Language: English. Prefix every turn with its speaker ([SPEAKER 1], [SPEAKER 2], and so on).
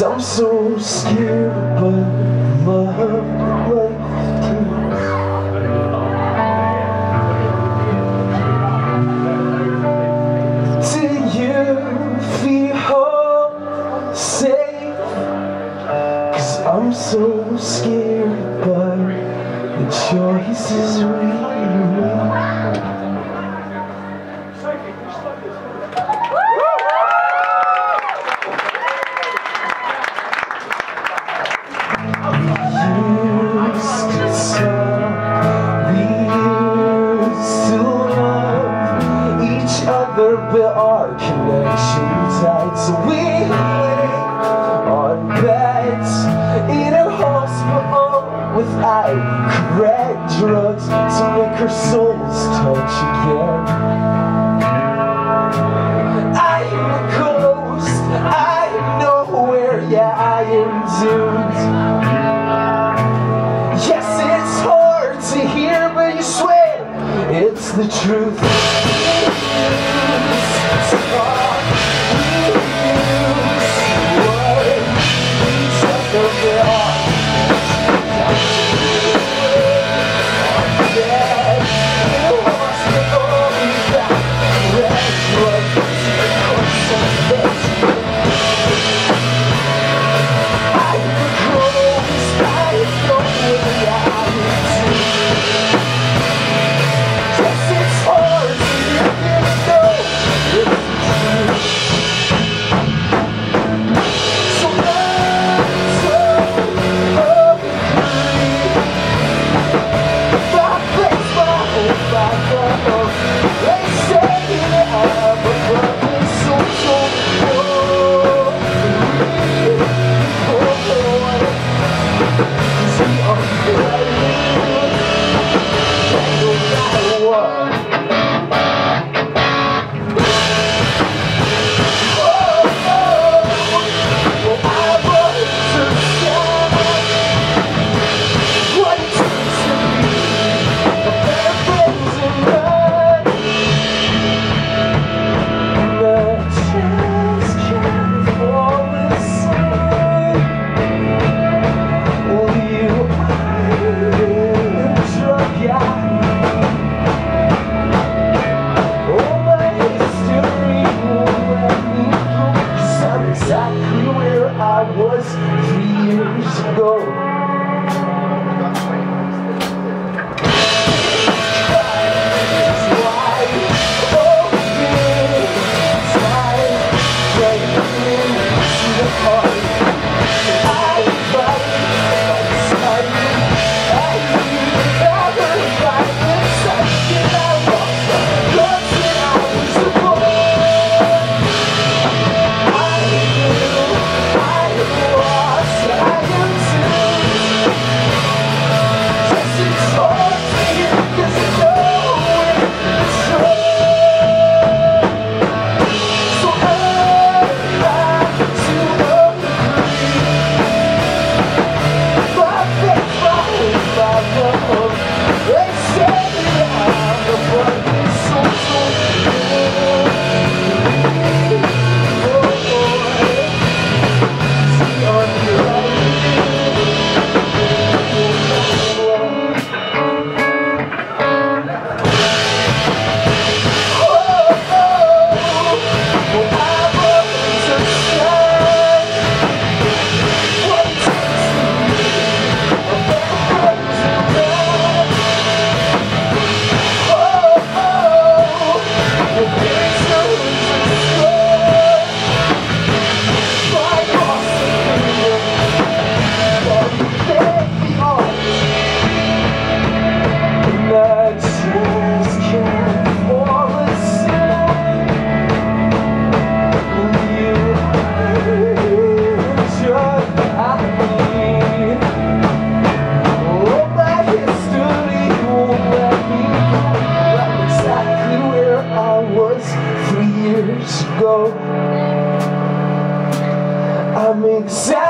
[SPEAKER 1] Cause I'm so scared, but my life keeps. Do you feel safe? Cause I'm so scared, but the choice is real. Hospital Without correct drugs To make our souls touch again. I am a ghost. I am nowhere Yeah, I am doomed Yes, it's hard to hear, but you swear it's the truth. yeah. years ago. I'm excited.